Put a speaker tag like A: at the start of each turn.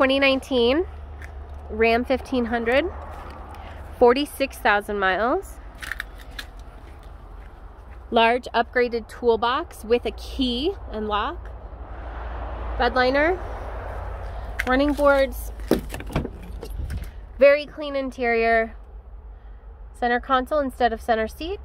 A: 2019 Ram 1500, 46,000 miles. Large upgraded toolbox with a key and lock. Bed liner, running boards, very clean interior, center console instead of center seat.